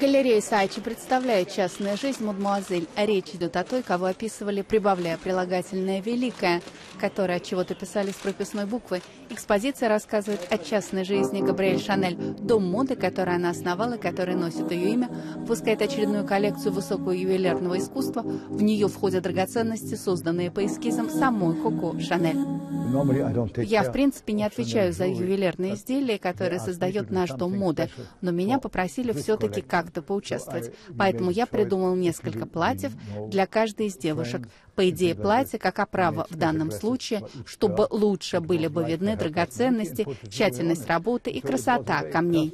Галерея Сайчи представляет частную жизнь мадемуазель. Речь идет о той, кого описывали, прибавляя прилагательное «великое», которое от чего-то писали с прописной буквы. Экспозиция рассказывает о частной жизни Габриэль Шанель, дом моды, который она основала, который носит ее имя, выпускает очередную коллекцию высокого ювелирного искусства. В нее входят драгоценности, созданные по эскизам самой Коко Шанель. Я, в принципе, не отвечаю за ювелирные изделия, которые создает наш дом моды, но меня попросили все-таки как-то поучаствовать. Поэтому я придумал несколько платьев для каждой из девушек. По идее, платье как оправа в данном случае, чтобы лучше были бы видны драгоценности, тщательность работы и красота камней.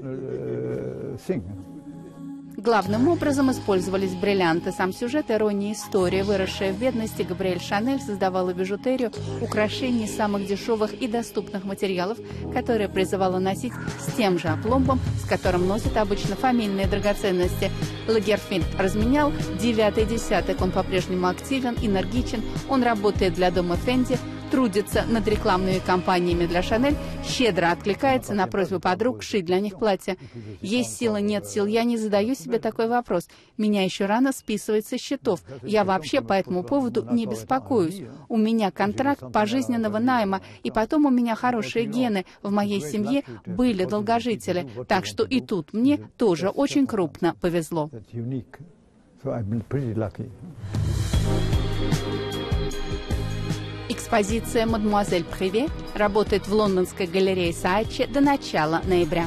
Главным образом использовались бриллианты. Сам сюжет иронии истории, выросшая в бедности, Габриэль Шанель создавала бижутерию, украшения самых десовых и доступных материалов, которые призывала носить с тем же опломбом, с которым носят обычно фамильные драгоценности. Лагерфельд разменял девятый десяток. Он по-прежнему активен, энергичен. Он работает для дома Фенди, трудится над рекламными кампаниями для Шанель, щедро откликается на просьбы подруг шить для них платья. Есть сила, нет сил, я не задаю себе такой вопрос. Меня еще рано списывать со счетов. Я вообще по этому поводу не беспокоюсь. У меня контракт пожизненного найма, и потом у меня хорошие гены. В моей семье были долгожители, так что и тут мне тоже очень крупно повезло. Экспозиция «Мадемуазель Приве» работает в лондонской галерее Саачи до начала ноября.